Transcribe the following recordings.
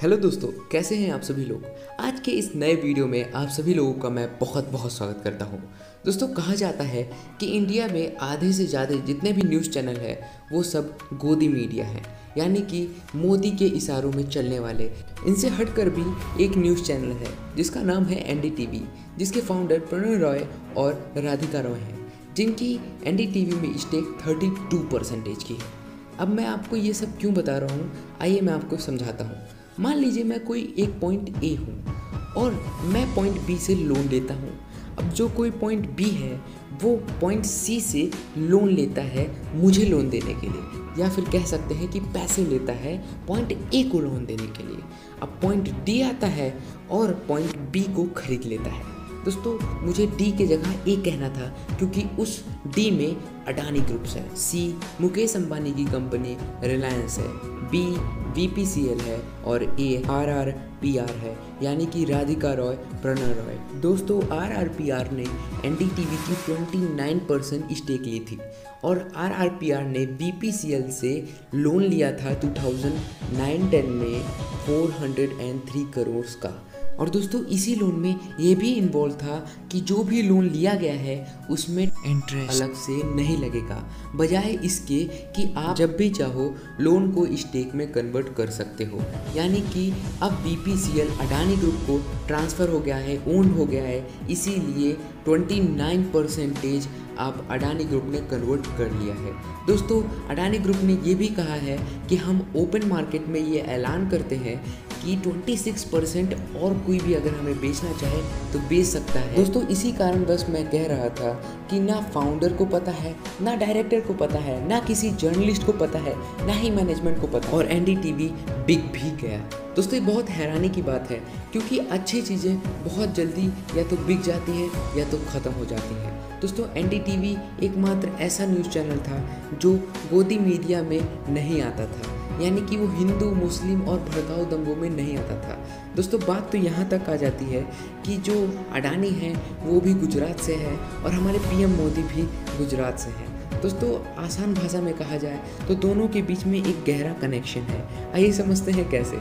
Hello दोस्तों, कैसे हैं आप सभी लोग? आज के इस नए वीडियो में आप सभी लोगों का मैं बहुत बहुत स्वागत करता हूँ। दोस्तों, कहा जाता है कि इंडिया में आधे से ज़्यादा जितने भी न्यूज़ चैनल हैं, वो सब गोदी मीडिया हैं। यानी कि मोदी के इशारों में चलने वाले। इनसे हटकर भी एक न्यूज़ चैनल है, जिसका नाम है एनडीटीवी, जिसके फाउंडर प्रणय रॉय और राधिका रॉय हैं, जिनकी एनडीटीवी में स्टेक 32 परसेंटेज की है। अब मैं आपको ये सब क्यों बता रहा हूँ, आइए मैं आपको समझाता हूँ। मान लीजिए मैं कोई एक पॉइंट ए हूँ और मैं पॉइंट बी से लोन लेता हूँ। अब जो कोई पॉइंट बी है, वो पॉइंट सी से लोन लेता है मुझे लोन देने के लिए। या फिर कह सकते हैं कि पैसे लेता है पॉइंट ए को लोन देने के लिए। अब पॉइंट डी आता है और पॉइंट बी को खरीद लेता है। दोस्तों, मुझे डी के जगह ए कहना था, क्योंकि उस डी में अडानी ग्रुप्स है। सी मुकेश अंबानी की कंपनी रिलायंस है। बी वी है और A R R P R है, यानी कि राधिका रॉय, प्रणय रॉय। दोस्तों आर आर पी आर ने एन डी टी वी की 29 परसेंट स्टेक ली थी और आर आर पी आर ने बी पी सी एल से लोन लिया था 2009-10 में 403 करोड़ का। और दोस्तों, इसी लोन में ये भी इन्वॉल्व था कि जो भी लोन लिया गया है, उसमें इंटरेस्ट अलग से नहीं लगेगा। बजाय इसके कि आप जब भी चाहो लोन को स्टेक में कन्वर्ट कर सकते हो। यानी कि अब बी अडानी ग्रुप को ट्रांसफ़र हो गया है ओन हो गया है, इसीलिए 29 परसेंटेज आप अडानी ग्रुप ने कन्वर्ट कर लिया है। दोस्तों अडानी ग्रुप ने ये भी कहा है कि हम ओपन मार्केट में ये ऐलान करते हैं कि 26 परसेंट और कोई भी अगर हमें बेचना चाहे तो बेच सकता है। दोस्तों, इसी कारण बस मैं कह रहा था कि ना फाउंडर को पता है, ना डायरेक्टर को पता है, ना किसी जर्नलिस्ट को पता है, ना ही मैनेजमेंट को पता और एनडीटीवी बिग भी गया। दोस्तों, ये बहुत हैरानी की बात है, क्योंकि अच्छी चीज़ें बहुत जल्दी या तो बिक जाती हैं या तो ख़त्म हो जाती हैं। दोस्तों एनडीटीवी एकमात्र ऐसा न्यूज़ चैनल था जो गोदी मीडिया में नहीं आता था। यानी कि वो हिंदू, मुस्लिम और भड़काऊ दंगों में नहीं आता था। दोस्तों, बात तो यहाँ तक आ जाती है कि जो अडानी है, वो भी गुजरात से है और हमारे पीएम मोदी भी गुजरात से हैं। दोस्तों, आसान भाषा में कहा जाए तो दोनों के बीच में एक गहरा कनेक्शन है। आइए समझते हैं कैसे।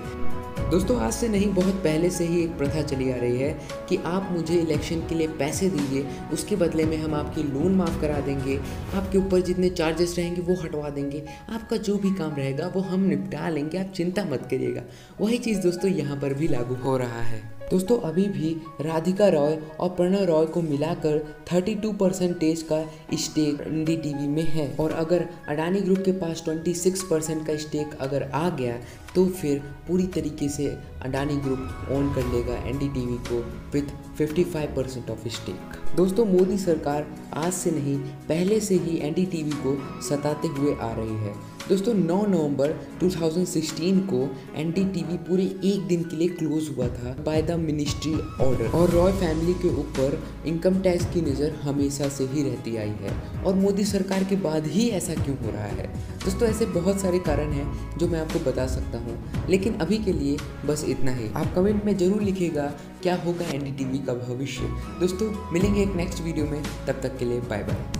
दोस्तों, आज से नहीं, बहुत पहले से ही एक प्रथा चली आ रही है कि आप मुझे इलेक्शन के लिए पैसे दीजिए, उसके बदले में हम आपकी लोन माफ़ करा देंगे, आपके ऊपर जितने चार्जेस रहेंगे वो हटवा देंगे। आपका जो भी काम रहेगा, वो हम निपटा लेंगे, आप चिंता मत करिएगा। वही चीज़ दोस्तों यहाँ पर भी लागू हो रहा है। दोस्तों, अभी भी राधिका रॉय और प्रणव रॉय को मिलाकर 32 परसेंटेज का स्टेक डी में है। और अगर अडानी ग्रुप के पास 26 परसेंट का स्टेक अगर आ गया तो फिर पूरी तरीके से अडानी ग्रुप ऑन कर लेगा एनडीटीवी को विथ 55 परसेंट ऑफ़ स्टेक। दोस्तों, मोदी सरकार आज से नहीं, पहले से ही एनडीटीवी को सताते हुए आ रही है। दोस्तों 9 नवंबर 2016 को NDTV पूरे एक दिन के लिए क्लोज हुआ था बाय द मिनिस्ट्री ऑर्डर और रॉय फैमिली के ऊपर इनकम टैक्स की नज़र हमेशा से ही रहती आई है। और मोदी सरकार के बाद ही ऐसा क्यों हो रहा है? दोस्तों, ऐसे बहुत सारे कारण हैं जो मैं आपको बता सकता हूँ। लेकिन अभी के लिए बस इतना ही। आप कमेंट में ज़रूर लिखेगा क्या होगा एन का भविष्य। दोस्तों, मिलेंगे एक नेक्स्ट वीडियो में। तब तक के लिए बाय बाय